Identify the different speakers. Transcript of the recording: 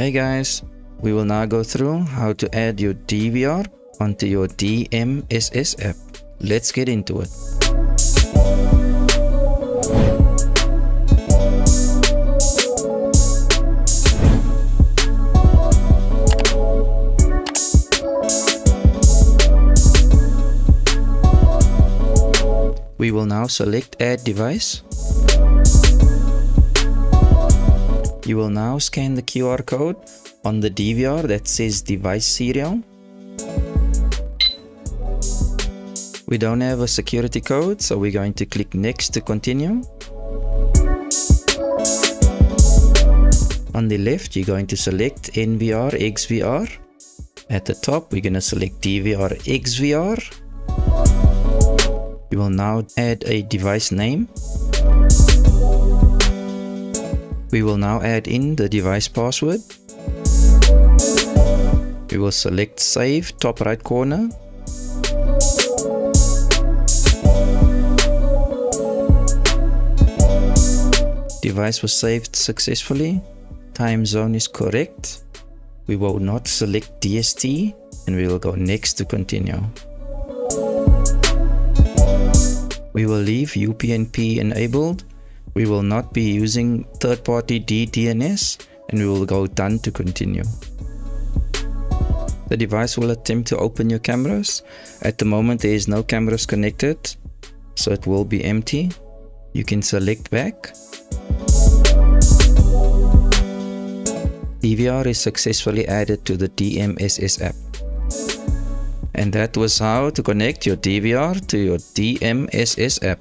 Speaker 1: Hey guys, we will now go through how to add your DVR onto your DMSS app. Let's get into it. We will now select add device. You will now scan the QR code on the DVR that says device serial. We don't have a security code, so we're going to click next to continue. On the left, you're going to select NVR XVR. At the top, we're going to select DVR XVR. We will now add a device name. We will now add in the device password. We will select save top right corner. Device was saved successfully. Time zone is correct. We will not select DST and we will go next to continue. We will leave UPnP enabled. We will not be using third-party DDNS and we will go done to continue. The device will attempt to open your cameras. At the moment there is no cameras connected, so it will be empty. You can select back. DVR is successfully added to the DMSS app. And that was how to connect your DVR to your DMSS app.